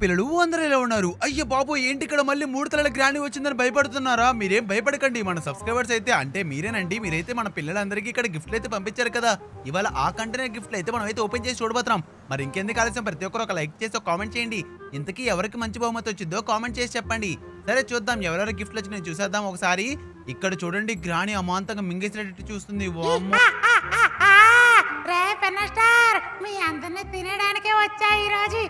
పిల్లలు అందరూ ఇలా ఉన్నారు. అయ్యో బాబు ఏంటి ఇక్కడ మళ్ళీ మూడు తలల గ్రాండ్ వచ్చిందని భయపడుతున్నారా? మీరేం భయపడకండి. మన సబ్స్క్రైబర్స్ అయితే అంటే మీరేనండి మీరైతే మన పిల్లలందరికీ ఇక్కడ గిఫ్ట్లు అయితే పంపించారు కదా. ఇవాళ ఆ కంటనే గిఫ్ట్లు అయితే మనం అయితే ఓపెన్ చేసి చూడబోతున్నాం. మరి ఇంకెందుకు ఆలస్యం? ప్రతి ఒక్కరు ఒక లైక్ చేసి ఒక కామెంట్ చేయండి. ఇంతకీ ఎవరికి మంచి బహుమతి వచ్చిందో కామెంట్ చేసి చెప్పండి. సరే చూద్దాం ఎవరెవరు గిఫ్ట్లు వచ్చినాయి చూసేద్దాం ఒకసారి. ఇక్కడ చూడండి గ్రాని అమాంతంగా మింగేసినట్టు చూస్తుంది. రే అందరిని తినడానికే వచ్చా ఈ రోజు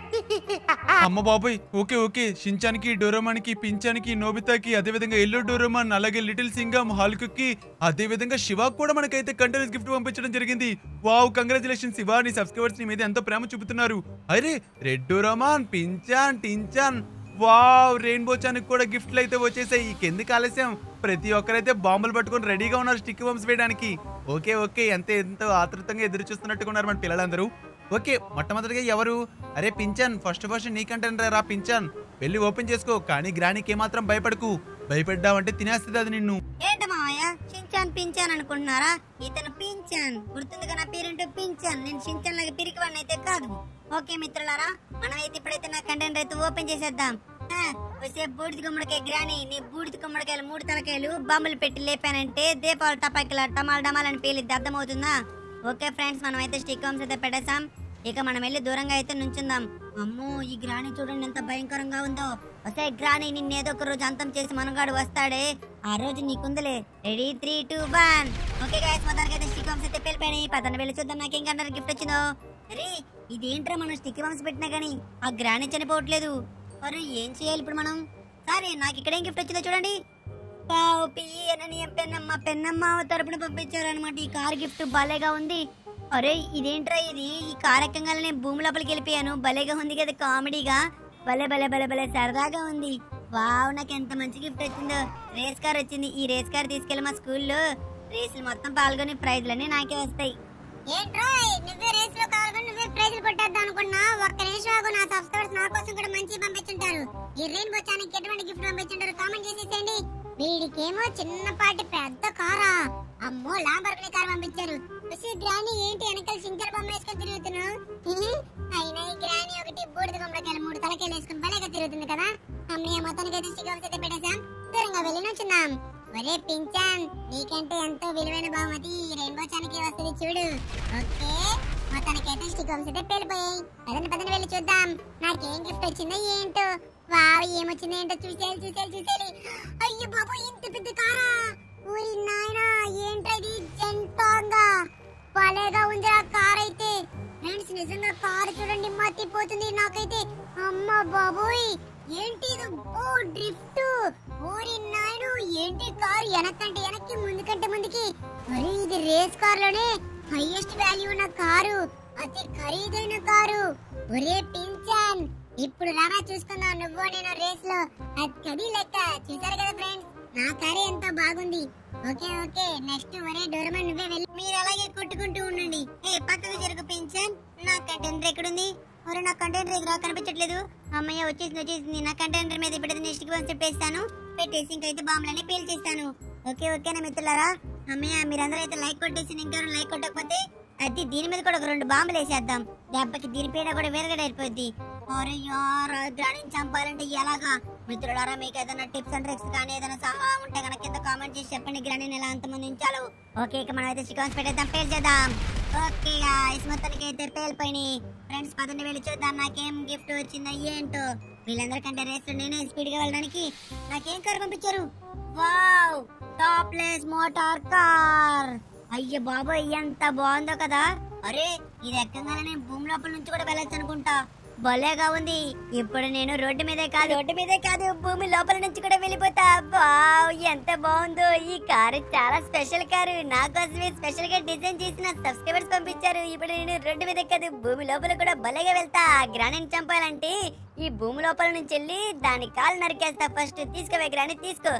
అమ్మ బాబాయ్ ఓకే ఓకే షించానికి డోరమానికి పించానికి నోబితాకి అదే విధంగా ఎల్లో డోరమాన్ అలాగే లిటిల్ సింగం హాల్కుకి అదే విధంగా శివాకు కూడా మనకైతే కంటైనర్స్ గిఫ్ట్ పంపించడం జరిగింది. వావ్ కంగ్రాచులేషన్ శివ నీ సబ్స్క్రైబర్స్ నీ మీద ఎంతో ప్రేమ చూపుతున్నారు. అరే రెడ్ డోరమాన్ పించాన్ టించాన్. వావ్ రెయిన్బో చానికి కూడా గిఫ్ట్లు అయితే వచ్చేసాయి. ఈ కిందికి ఆలస్యం? ప్రతి ఒక్కరైతే బాంబులు పట్టుకొని రెడీగా ఉన్నారు స్టిక్ బాంబ్స్ వేయడానికి. Okay okay. ఎంత ఎంతో ఆతృతంగా ఎదురు చూస్తున్నట్టుగా ఉన్నారు మన పిల్లలందరూ. ఓకే మొట్టమొదటిగా ఎవరు? అరే పింఛన్ ఫస్ట్ ఫస్ట్ నీకంటే రా పింఛన్. వెళ్ళి ఓపెన్ చేసుకో కానీ గ్రానికి ఏమాత్రం భయపడకు. భయపడ్డావంటే తినేస్తుంది అది నిన్ను. ఏంటి మావయ్య? చించాన్ పించాన్ అనుకుంటున్నారా? ఇతను పించాన్ గుర్తుందిగా నా పేరేంటో పించాన్ నేను చించాన్ లాగా పిరికివాడిని అయితే కాదు. ఓకే మిత్రులారా మనమైతే ఇప్పుడైతే నా కంటెంట్ అయితే ఓపెన్ చేసేద్దాం. ఆ, వచ్చే బూడిద గుమ్మడికాయ గ్రాని నీ బూడిద గుమ్మడికాయలు మూడు తలకాయలు బాంబులు పెట్టి లేపానంటే దీపావళి టపాకిల టమాల్ డమాలని అని పేలిద్ది. అర్థమవుతుందా? ఓకే ఫ్రెండ్స్ మనం అయితే స్టిక్ హోమ్స్ అయితే పెట్టేసాం ఇక మనం వెళ్ళి దూరంగా అయితే నుంచుందాం. అమ్మో ఈ గ్రాని చూడండి ఎంత భయంకరంగా ఉందో. వస్తే గ్రాని నిన్ను ఏదో ఒక రోజు అంతం చేసి మనగాడు వస్తాడే. ఆ రోజు నీకుందిలే. Ready three two one okay guys మొదలకి అయితే స్టిక్ హోమ్స్ అయితే వెళ్ళిపోయినాయి పదన వెళ్ళి చూద్దాం నాకేం అన్నారు గిఫ్ట్ వచ్చిందో. అరే ఇదేంట్రా మనం స్టిక్ హోమ్స్ పెట్టినా గానీ? ఆ గ్రాని చనిపోవట్లేదు. మరి ఏం చేయాలి ఇప్పుడు మనం? సరే నాకు ఇక్కడ ఏం గిఫ్ట్ వచ్చిందో చూడండి. పావు పియ్యి అని పెన్నమ్మ పెన్నమ్మ తరపున పంపించారనమాట ఈ కార్ గిఫ్ట్ భలేగా ఉంది. అరే ఇదేంట్రా ఇది? ఈ కార్ ఎక్కంగానే నేను భూమి లోపలికి వెళ్ళిపోయాను. భలేగా ఉంది కదా కామెడీగా. భలే భలే భలే భలే సరదాగా ఉంది. వావ్ నాకు ఎంత మంచి గిఫ్ట్ వచ్చిందో. రేస్ కార్ వచ్చింది. ఈ రేస్ కార్ తీసుకెళ్ళి మా స్కూల్లో రేసులు మొత్తం పాల్గొని ప్రైజ్లన్నీ నాకే వస్తాయి. ఏంట్రా నువ్వే రేస్లో పాల్గొని నువ్వే ప్రైజ్లు కొట్టేద్దాం అనుకున్నా. ఒక్క నిమిషం ఆగు నా సబ్స్క్రైబర్స్ నా కోసం కూడా మంచి పంపించుంటారు. ఈ రెయిన్ బొచ్చానికి ఎటువంటి గిఫ్ట్ పంపించుంటారు? కామెంట్ చేసేసేయండి. వీడికేమో చిన్నపాటి పెద్ద కారా. అమ్మో లాంబర్గిని కారు పంపించారు. ఉసి గ్రాని ఏంటి వెనకాల సింకర్ బొమ్మ వేసుకొని తిరుగుతున్నావు అయినా ఈ గ్రాని ఒకటి బూడిద బొమ్మలకాయలు మూడు తలకాయలు వేసుకుని భలేగా తిరుగుతుంది కదా. అమ్మయ్య మొత్తానికి అయితే స్టిక్ అయితే పెట్టేశాం. దూరంగా వెళ్ళి నుంచున్నాం. ఒరే పింఛాన్ నీకంటే ఎంతో విలువైన బహుమతి రెయిన్బో చానికి వస్తుంది చూడు. ఓకే? మొత్తానికైతే స్టిక్ అయితే పేలిపోయాయి పదండి పదండి వెళ్ళి చూద్దాం. నాకేం గిఫ్ట్ వచ్చిందో ఏంటో? వావ్ ఏమొచ్చిందో ఏంటో చూసేయాలి చూసేయాలి చూసేయాలి. అయ్యో బాబు ఇంత పెద్ద కారా? ఊరి నాయనా ఏంటది జంటాంగా. భలేగా ఉంది ఆ కార్ అయితే ఫ్రెండ్స్ నిజంగా కారు చూడండి మత్తిపోతుంది నాకైతే. అమ్మ బాబోయ్ ఏంటి ఇది? ఓ డ్రిఫ్ట్ ఓరి నాయను ఏంటి కారు? వెనకంటే వెనక్కి ముందుకంటే ముందుకి. మరి ఇది రేస్ కార్లోనే హైయెస్ట్ వాల్యూ ఉన్న కారు అతి ఖరీదైన కారు. ఒరే పింఛన్ ఇప్పుడు లాగా చూసుకుందాం నువ్వు నేను రేస్లో. అది లెక్క చూసారు కదా ఫ్రెండ్స్ నా కారే ఎంతో బాగుంది. ఓకే ఓకే నెక్స్ట్ ఒరే డోర్మన్ నువ్వే వెళ్ళి మీరు అలాగే కొట్టుకుంటూ ఉండండి. ఏ పక్కకు జరుగు పింఛన్. నా కంటైనర్ ఎక్కడుంది? ఒరే నా కంటైనర్ ఎదురా కనిపించట్లేదు. అమ్మయ్య వచ్చేసింది వచ్చేసింది. నా కంటైనర్ మీద ఇప్పుడు నెక్స్ట్కి చెప్పేస్తాను పెట్టేసి ఇంకైతే బాంబులన్నీ పేల్చేస్తాను. ఓకే ఓకే నా మిత్రులారా? అమ్మయ్య మీరందరూ అయితే లైక్ కొట్టేసి ఇంకా లైక్ కొట్టకపోతే అది దీని మీద కూడా ఒక రెండు బాంబులు వేసేద్దాం. దెబ్బకి దీని కూడా వేరుగడ అయిపోద్ది. అరే చంపాలంటే ఎలాగా? మిత్రులారా మీకు ఏదైనా టిప్స్ అండ్ ట్రిక్స్ కానీ ఏదైనా సలహా ఉంటే కనుక కింద కామెంట్ చేసి చెప్పండి. గ్రాణిని ఎలా అంతమందించాలో ఓకే ఇక మనం అయితే చికెన్స్ పెట్టేద్దాం. పేల్చేద్దాం ఓకే మొత్తానికి అయితే పేలిపోయినాయి. ఫ్రెండ్స్ పదండి వెళ్ళి చూద్దాం నాకేం గిఫ్ట్ వచ్చిందో ఏంటో. వీళ్ళందరికంటే రేస్ నేనే స్పీడ్గా వెళ్ళడానికి. నాకేం కార్ పంపించారు? వావ్! Topless motor car! అయ్యో బాబోయ్ ఎంత బాగుందో కదా! అరే ఇది ఎక్కగానే నేను భూమి లోపల నుంచి కూడా వెళ్ళొచ్చు అనుకుంటా భలేగా ఉంది. ఇప్పుడు నేను రోడ్డు మీదే కాదు. రోడ్డు మీదే కాదు. భూమి లోపల నుంచి కూడా వెళ్ళిపోతా. వావ్ ఎంత బాగుందో. ఈ కారు చాలా స్పెషల్ కారు. నా కోసమే స్పెషల్గా డిజైన్ చేసిన సబ్స్క్రైబర్స్ పంపించారు. ఇప్పుడు నేను రోడ్డు మీదే కాదు. భూమి లోపల కూడా భలేగా వెళ్తా. గ్రానైట్ చంపాలంటే ఈ భూమి లోపల నుంచి వెళ్ళి దాని కాలు నరికేస్తా. ఫస్ట్ తీసుకోవే గ్రాని తీసుకో.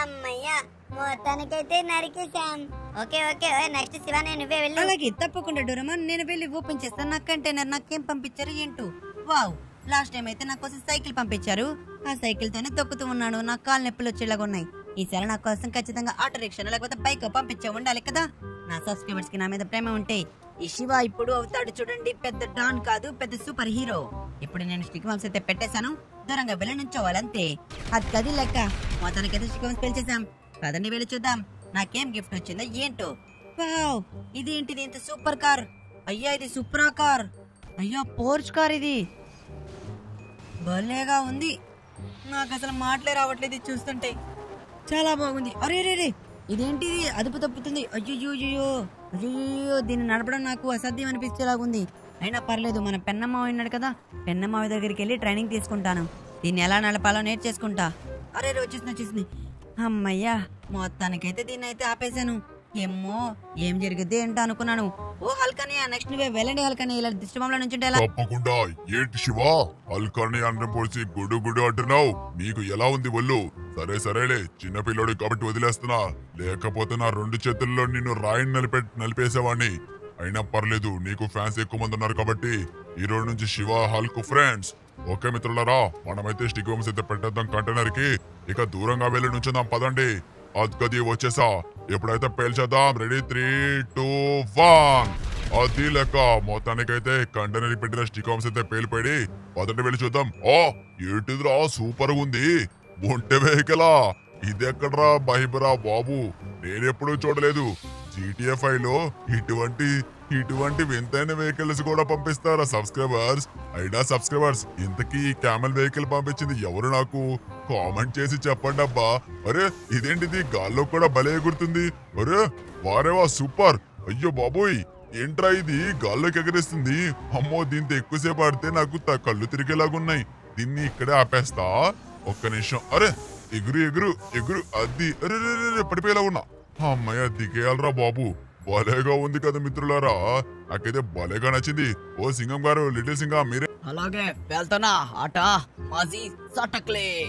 అమ్మయ్యా మొత్తానికైతే నరికేసాం ఓకే ఓకే. నెక్స్ట్ శివ నేను నువ్వే వెళ్ళి. అలాగే తప్పకుండా డోరమాన్. నేను వెళ్ళి ఓపెన్ చేస్తాను నా కంటైనర్ నాకేం పంపించారు ఏంటో? వావ్. లాస్ట్ టైం అయితే నా కోసం సైకిల్ పంపించారు. ఆ సైకిల్ తోనే తొక్కుతూ ఉన్నాను. నా కాలు నొప్పులు వచ్చేలాగా ఉన్నాయి. ఈసారి నా కోసం ఖచ్చితంగా ఆటో రిక్షా లేకపోతే బైక్ పంపించే ఉండాలి కదా. నా సబ్స్క్రైబర్స్కి నా మీద ప్రేమ ఉంటే ఈ శివ ఇప్పుడు అవుతాడు చూడండి. పెద్ద డాన్ కాదు పెద్ద సూపర్ హీరో. ఇప్పుడు నేను స్టిక్ బాంబ్స్ అయితే పెట్టేశాను. దూరంగా వెళ్ళి నుంచోవాలి అది గది లెక్క. మొత్తానికైతే స్టిక్ బాంబ్స్ పెంచేసాం పదండి వెళ్ళి చూద్దాం. నాకేం గిఫ్ట్ వచ్చిందో ఏంటో. వావ్ ఇదేంటిది? ఇంత సూపర్ కార్. అయ్యా ఇది సూపర్ కార్. అయ్యా పోర్చ్ కార్ ఇది. భలేగా ఉంది. నాకు అసలు మాటలే రావట్లేదు ఇది చూస్తుంటే. చాలా బాగుంది. అరే రే రే ఇదేంటిది అదుపు తప్పుతుంది. అయ్యో అయ్యో అయ్యో దీన్ని నడపడం నాకు అసాధ్యం అనిపించేలాగుంది అయినా పర్లేదు మన పెన్నమ్మ ఉన్నాడు కదా. పెన్నమ్మ దగ్గరికి వెళ్ళి ట్రైనింగ్ తీసుకుంటాను. దీన్ని ఎలా నడపాలో నేర్చేసుకుంటా. అరే రోజు వచ్చేసింది వచ్చేసింది అమ్మయ్యా మొత్తానికైతే దీన్ని అయితే ఆపేశాను. ఏమో ఏం జరిగిద్ది ఏంటో అనుకున్నాను. ఓ హల్కనే నెక్స్ట్ నువ్వే వెళ్ళండి హల్కనే ఇలా దిష్టమంలో నుంచి తప్పకుండా. ఏంటి శివ? అల్కర్ని అన్నం పొడిచి గుడు గుడు అంటున్నావు. నీకు ఎలా ఉంది ఒళ్ళు? సరే సరేలే. చిన్న పిల్లోడు కాబట్టి వదిలేస్తున్నా. లేకపోతే నా రెండు చేతుల్లో నిన్ను రాయిని నలిపే నలిపేసేవాణ్ణి. అయినా పర్లేదు నీకు ఫ్యాన్స్ ఎక్కువ మంది ఉన్నారు కాబట్టి ఈ రోజు నుంచి శివ హల్క్ ఫ్రెండ్స్ ఓకే మిత్రులరా మనమైతే స్టిక్ బొమ్స్ అయితే పెట్టేద్దాం కంటైనర్కి. ఇక దూరంగా వెళ్ళి నుంచుందాం పదండి. అద్గది వచ్చేసా. ఎప్పుడైతే పేల్చేద్దాం రెడీ త్రీ టూ వన్ అది లెక్క. మొత్తానికైతే కంటైనర్ పెట్టిన స్టిక్ అయితే పేలిపోయి మొదటి వెళ్ళి చూద్దాం. ఓ ఏంటిదిరా సూపర్ ఉంది. ఒంటె వెహికలా ఇదెక్కడరా బహిబరా బాబు? నేనెప్పుడూ చూడలేదు. జీటీఎఫ్లో ఇటువంటి ఇటువంటి వింతైన వెహికల్స్ కూడా పంపిస్తారా సబ్స్క్రైబర్స్ అయినా సబ్స్క్రైబర్స్ ఇంతకీ క్యామెల్ వెహికల్ పంపించింది ఎవరు నాకు? కామెంట్ చేసి చెప్పండి అబ్బా. అరే ఇదేంటిది? గాల్లో కూడా భలే ఎగురుతుంది. అరే వారేవా సూపర్. అయ్యో బాబోయ్ ఏంట్రా ఇది? గాల్లోకి ఎగరేస్తుంది. అమ్మో దీంతో ఎక్కువసేపు ఆడితే నాకు కళ్ళు తిరిగేలాగున్నాయి. దీన్ని ఇక్కడే ఆపేస్తా. ఒక్క నిమిషం. అరే ఎగురు ఎగురు ఎగురు. అది అరే పడిపోయేలా ఉన్నా. అమ్మయ్య దిగేయాలరా బాబు. భలేగా ఉంది కదా మిత్రులారా. నాకైతే భలేగా నచ్చింది. ఓ సింగం గారు లిటిల్ సింగం మీరే అలాగే వెళ్తానా ఆట మాజీ సటక్లే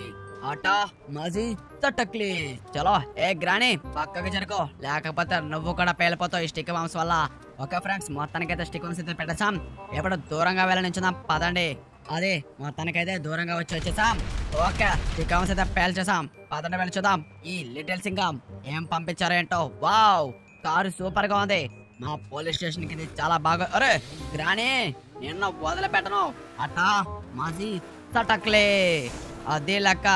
ఆట మాజీ సటక్లే చలో ఏ గ్రాని పక్కకి జరుకో లేకపోతే నువ్వు కూడా పేలిపోతావు ఈ స్టిక్ బాంబ్స్ వల్ల. ఓకే ఫ్రెండ్స్ మొత్తానికైతే స్టిక్ బాంబ్స్ అయితే పెట్టేసాం ఎప్పుడు దూరంగా వెళ్ళనించుదాం పదండి. అదే మొత్తానికైతే దూరంగా వచ్చి వచ్చేసాం. ఓకే స్టిక్ బాంబ్స్ అయితే పేల్చేసాం పదండి వెళ్ళి చూద్దాం. ఈ లిటిల్ సింగం ఏం పంపించారో ఏంటో. వావ్ కారు సూపర్గా ఉంది. మా పోలీస్ స్టేషన్కి చాలా బాగా అరే గ్రాని నిన్న వదిలిపెట్టను. అట్టా మాజీ తటక్లే అదే లెక్క.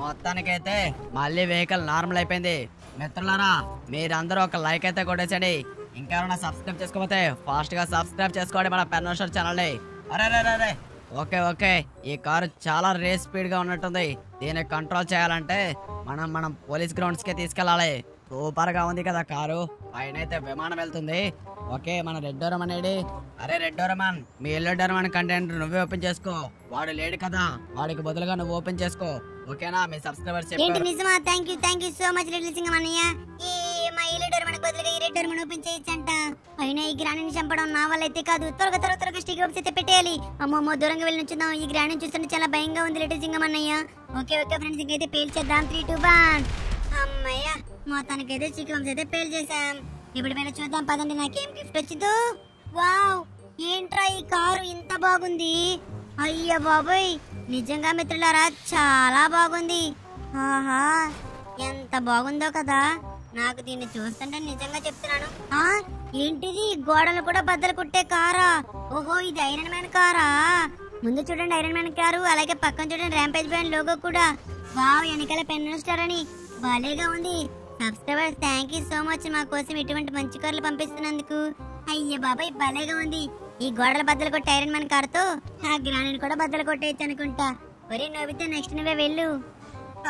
మొత్తానికైతే మళ్ళీ వెహికల్ నార్మల్ అయిపోయింది. మిత్రులారా మీరందరూ ఒక లైక్ అయితే కొట్టేసండి ఇంకెవరైనా సబ్స్క్రైబ్ చేసుకోకపోతే ఫాస్ట్గా సబ్స్క్రైబ్ చేసుకోండి మన పెన్నోషర్ ఛానల్ని అరే రే రే ఓకే ఓకే. ఈ కారు చాలా రేస్ స్పీడ్గా ఉన్నట్టుంది. దీన్ని కంట్రోల్ చేయాలంటే మనం మనం పోలీస్ గ్రౌండ్స్కి తీసుకెళ్ళాలి. సూపర్గా ఉంది కదా కారు. పైన అయితే విమానం వెళ్తుంది. ఓకే మన రెడ్ డోరమన్ ఏడి అరే రెడ్ డోరమన్ మీ ఎల్లో డోరమన్ కంటెంట్ నువ్వే ఓపెన్ చేసుకో. వాడు లేడు కదా వాడికి బదులుగా నువ్వు ఓపెన్ చేసుకో. ఓకేనా మీ సబ్స్క్రైబర్స్ ఏంటి నిజమా? Thank you thank you so much little Singh అన్నయ్య. ఈ మా ఈ లీడర్ బదులుగా ఈ రెడ్ మనం ఓపెన్ చేయొచ్చంట. అయినా ఈ గ్రాణిని చంపడం నా వల్ల అయితే కాదు. త్వరగా త్వరగా త్వరగా స్టిక్ బాక్స్ అయితే పెట్టేయాలి. అమ్మో అమ్మో దూరంగా వెళ్ళి నుంచుదాం. ఈ గ్రాణిని చూస్తుంటే చాలా భయంగా ఉంది లిటిల్ సింగం అన్నయ్య. ఓకే ఓకే ఫ్రెండ్స్ ఇంకైతే పేల్చేద్దాం త్రీ టూ వన్ అమ్మయ్య మొత్తానికైతే స్టిక్ బాక్స్ అయితే పేల్చేసాం ఇప్పుడు వెళ్ళి చూద్దాం పదండి. నాకేం గిఫ్ట్ వచ్చిందో? వావ్ ఏంట్రా ఈ కారు ఇంత బాగుంది? అయ్యా బాబోయ్ నిజంగా మిత్రులారా చాలా బాగుంది. ఆహా ఎంత బాగుందో కదా. నాకు దీన్ని చూస్తుంటే నిజంగా చెప్తున్నాను. ఆ ఏంటిది? గోడలు కూడా బద్దలు కుట్టే కారా? ఓహో ఇది ఐరన్ మ్యాన్ కారా? ముందు చూడండి ఐరన్ మ్యాన్ కారు అలాగే పక్కన చూడండి ర్యాంపేజ్ బ్యాండ్ లోగో కూడా. వావ్ వెనకాల పెన్ స్టార్ అని భలేగా ఉంది. Subscribers thank you so much మా కోసం ఇటువంటి మంచి కార్లు పంపిస్తున్నందుకు. అయ్య బాబాయ్ భలేగా ఉంది. ఈ గోడల బద్దలు కొట్టే ఐరన్ మన కారుతో ఆ గ్రానైట్ కూడా బద్దలు కొట్టేయచ్చు అనుకుంటా ఒరే నవ్వితే నెక్స్ట్ నువ్వే వెళ్ళు.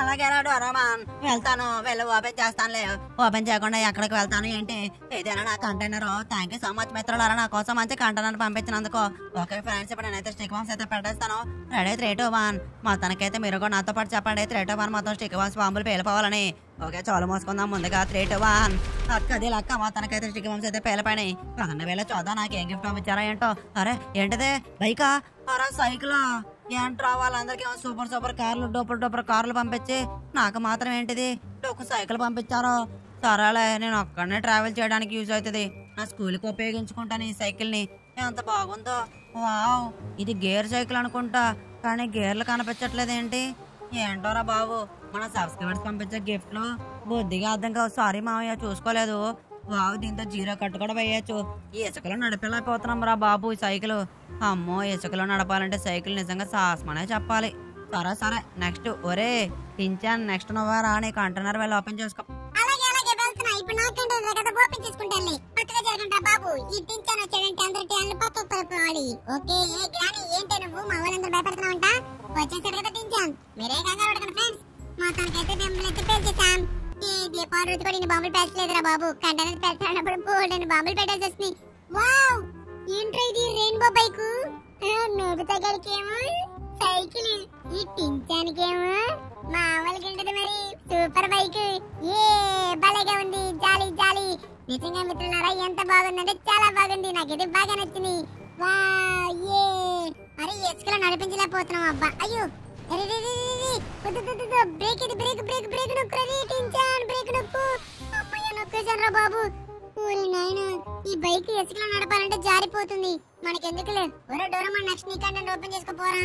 అలాగే రాడు రోమాన్ వెళ్తాను వెళ్ళి ఓపెన్ చేస్తానులే. ఓపెన్ చేయకుండా ఎక్కడికి వెళ్తాను ఏంటి? ఇదేనా నా container. Thank you so much మిత్రులారా. నా కోసం మంచి కంటైనర్ పంపించినందుకు. ఓకే ఫ్రెండ్స్ ఇప్పుడు నేనైతే స్టిక్ బాంబ్స్ అయితే పెట్టేస్తాను. రెడీ త్రీ టూ వన్ మొత్తానికైతే మీరు కూడా నాతో పాటు చెప్పండి. త్రీ టూ వన్ మొత్తం స్టిక్ బాంబ్స్ బాంబులు పేలిపోవాలని. ఓకే చాలు మోసుకుందాం ముందుగా. త్రీ టూ వన్ అక్కది లక్క. మొత్తానికైతే స్టిక్ బాంబ్స్ అయితే పేలిపోయినాయి. పదండి వేళ చూద్దాం నాకు ఏం గిఫ్ట్ పంపించారా ఏంటో. అరే ఏంటిదే? బైకా? అరే సైకిలా? ఏంట్రా వాళ్ళందరికీ సూపర్ సూపర్ కార్లు డూపర్ డూపర్ కార్లు పంపించి నాకు మాత్రం ఏంటిది? ఒక సైకిల్ పంపించారు. సరేలే నేను ఒక్కడనే ట్రావెల్ చేయడానికి యూజ్ అవుతుంది. నా స్కూల్కి ఉపయోగించుకుంటాను ఈ సైకిల్ని. ఎంత బాగుందో. వావ్ ఇది గేర్ సైకిల్ అనుకుంటా. కానీ గేర్లు కనిపించట్లేదు ఏంటి? ఏంటోరా బాబు మన సబ్స్క్రైబర్స్ పంపించే గిఫ్ట్లు బుద్ధిగా అర్థం కావు. సారీ మామయ్య చూసుకోలేదు. వావ్ దీంతో జీరో కట్టు కూడా వేయచ్చు. ఇసుకలో నడిపేలేకపోతున్నాం రా బాబు ఈ సైకిల్. అమ్మో ఇసుకలో నడపాలంటే సైకిల్ నిజంగా సాహసమనే చెప్పాలి. సరే సరే నెక్స్ట్ ఒరే పించాన్ నెక్స్ట్ నువ్వా రా నీ కంటైనర్ వెళ్ళి ఓపెన్ చేసుకో. అలాగే కదా ఓపెన్ చేసుకుంటాను పక్కగా బాబు. ఈ వచ్చాడంటే అందరి ట్యాన్లు పడిపోవాలి ఓకే ఏ గ్రాని నువ్వు? మా వాళ్ళందరూ భయపడుతున్నావంట వచ్చేసాడు కదా మీరే కంగారు ఫ్రెండ్స్ మా మిమ్మల్ని అయితే దీపావళి రోజు కూడా బాంబులు బాబు. బోల్డెన్ బాంబులు వావ్ ఏంట్రా ఇది? Rainbow bike cycle. ఈ మామూలుగా మరి. సూపర్ బైక్ ఏ భలేగా ఉంది. జాలి జాలి. నిజంగా మిత్రులారా ఎంత బాగుందంటే చాలా బాగుంది. నాకు ఇది బాగా నచ్చింది. వా ఏ. మరి ఇసుకలో నడిపించలేకపోతున్నాం అబ్బా. అయ్యో! బ్రేక్ ఇది బ్రేక్ బ్రేక్ బ్రేక్ నొక్కు రే టించాన్ బ్రేక్ నొక్కు! అమ్మయ్య నొక్కేశాను రా బాబు! ఓరి నాయన ఈ బైక్ ఇసుకలో నడపాలంటే జారిపోతుంది. మనకెందుకులే? ఒరే డోరమా నెక్స్ట్ నీ కంటే ఓపెన్ చేసుకోపోరా.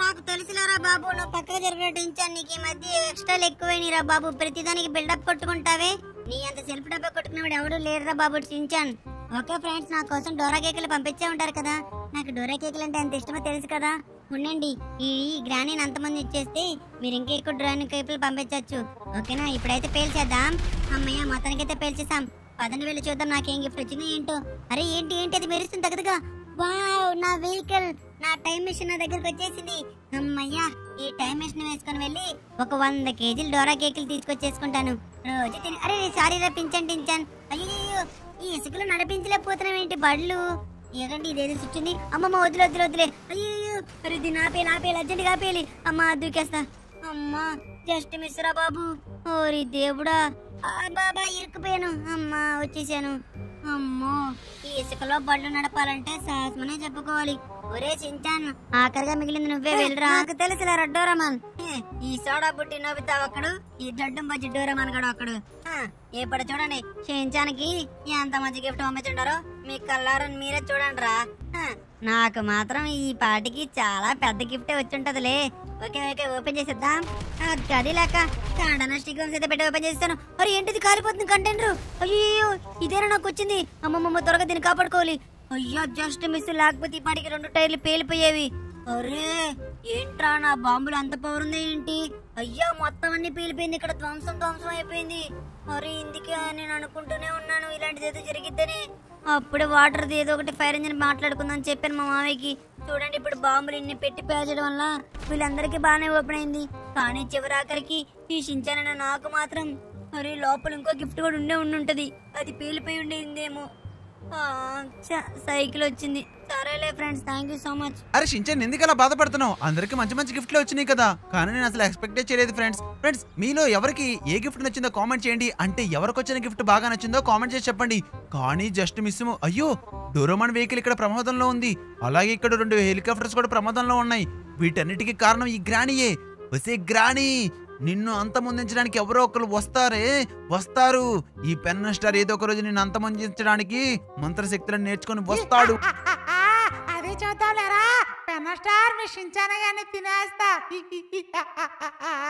నాకు తెలుసులేరా బాబు నువ్వు పక్కకు జరిగినట్టు నీకు ఈ మధ్య ఎక్స్ట్రాలు ఎక్కువైనరా బాబు. ప్రతిదానికి బిల్డప్ కొట్టుకుంటావే. నీ అంత సెల్ఫ్ డబ్బా కొట్టుకునేవాడు ఎవడు లేరురా బాబు చించాన్ ఓకే ఫ్రెండ్స్ నా కోసం డోరా కేకులు పంపించే ఉంటారు కదా. నాకు డోరా కేకులు అంటే ఎంత ఇష్టమో తెలుసు కదా. ఉండండి. ఈ గ్రానీని అంతమంది ఇచ్చేస్తే మీరు ఇంకా ఎక్కువ డ్రాని కేపులు పంపించవచ్చు ఓకేనా? ఇప్పుడైతే పేల్చేద్దాం అమ్మయ్య మొత్తానికైతే పేల్చేసాం పదండి వెళ్ళి చూద్దాం నాకేం గిఫ్ట్ వచ్చింది ఏంటో. అరే ఏంటి ఏంటి? అది మెరుస్తుంది తగ్గదుగా వావ్ నా వెహికల్ నా టైం మిషన్ నా దగ్గరకు వచ్చేసింది. అమ్మయ్యా ఈ టైం మిషన్ వేసుకొని వెళ్ళి ఒక వంద కేజీలు డోరా కేకులు తీసుకొచ్చేసుకుంటాను. రోజు తిని అరే సారీ రప్పించండి టించాన్ అయ్యో ఈ ఇసుకలో నడిపించలేకపోతున్నాం ఏంటి బళ్ళు? ఏదండి ఇదేదో స్విచ్ అమ్మమ్మ వదిలే వదిలే వదిలే. అయ్యో అరే దీన్ని ఆపేయాలి ఆపేయాలి అర్జెంట్గా ఆపేయాలి అమ్మ దూకేస్తా. అమ్మా జస్ట్ మిశ్రా బాబు. ఓరి దేవుడా. ఆ బాబా ఇరుక్కుపోయాను. అమ్మా వచ్చేసాను. అమ్మో. ఈ ఇసుకలో బళ్ళు నడపాలంటే సాహసమనే చెప్పుకోవాలి. ఒరే చించాను ఆఖరిగా మిగిలింది నువ్వే వెళ్ళరా? నాకు తెలుసులే డోరమాన్. ఈ సోడా బుట్టి నవ్వుతా ఒకడు ఈ జడ్డు బజ్జి డోరమాన్ గడు ఒకడు ఇప్పుడు చూడండి. చించానికి ఎంత మంచి గిఫ్ట్ పంపించుండారో మీ కల్లారని మీరే చూడండి రా నాకు మాత్రం ఈ పాటికి చాలా పెద్ద గిఫ్టే వచ్చుంటదిలే. ఓకే ఓకే ఓపెన్ చేసేద్దాం. ఆ, గది లేక కాండన స్టిక్కర్స్ అయితే పెట్టి ఓపెన్ చేస్తాను. మరి ఏంటిది కాలిపోతుంది కంటైనర్? అయ్యో ఇదేనా నాకు వచ్చింది? అమ్మమ్మ త్వరగా దీన్ని కాపాడుకోవాలి. అయ్యో జస్ట్ మిస్ లేకపోతే ఇప్పటికి రెండు టైర్లు పేలిపోయేవి. అరే ఏంట్రా నా బాంబులు అంత పవర్ ఉంది ఏంటి? అయ్యో మొత్తం అన్ని పేలిపోయింది ఇక్కడ ధ్వంసం ధ్వంసం అయిపోయింది. అరే ఇందుకే నేను అనుకుంటూనే ఉన్నాను ఇలాంటిది ఏదో జరిగిద్దని. అప్పుడు వాటర్ ఏదో ఒకటి ఫైర్ ఇంజిన్ మాట్లాడుకుందని చెప్పాను మా మామయ్యకి. చూడండి ఇప్పుడు బాంబులు ఇన్ని పెట్టి పేల్చడం వల్ల వీళ్ళందరికీ బాగానే ఓపెన్ అయింది. కానీ చివరి ఆఖరికి ఈ షించానన్న నాకు మాత్రం మరి లోపల ఇంకో గిఫ్ట్ కూడా ఉండే ఉండి ఉంటది అది పేలిపోయి ఉండేదేమో. సైకిల్ వచ్చింది. సరేలే friends thank you so much అరే షించన్ ఎందుకు అలా బాధపడుతున్నావు? అందరికి మంచి మంచి గిఫ్ట్లు వచ్చినాయి కదా. కానీ నేను అసలు ఎక్స్పెక్టే చేయలేదు ఫ్రెండ్స్ ఫ్రెండ్స్ మీలో ఎవరికి ఏ గిఫ్ట్ నచ్చిందో కామెంట్ చేయండి. అంటే ఎవరికి వచ్చిన గిఫ్ట్ బాగా నచ్చిందో కామెంట్ చేసి చెప్పండి. కానీ జస్ట్ మిస్ అయ్యో డోరోమాన్ వెహికల్ ఇక్కడ ప్రమాదంలో ఉంది. అలాగే ఇక్కడ రెండు హెలికాప్టర్స్ కూడా ప్రమాదంలో ఉన్నాయి. వీటన్నిటికీ కారణం ఈ గ్రానీయే వసే గ్రానీ నిన్ను అంతమొందించడానికి ఎవరో ఒకరు వస్తారే? వస్తారు. ఈ పెన్ స్టార్ ఏదో ఒక రోజు నిన్ను అంతమొందించడానికి మంత్రశక్తులను నేర్చుకొని వస్తాడు. అదే చూద్దాం లేరా పెన్న స్టార్ మీ గాని తినేస్తా.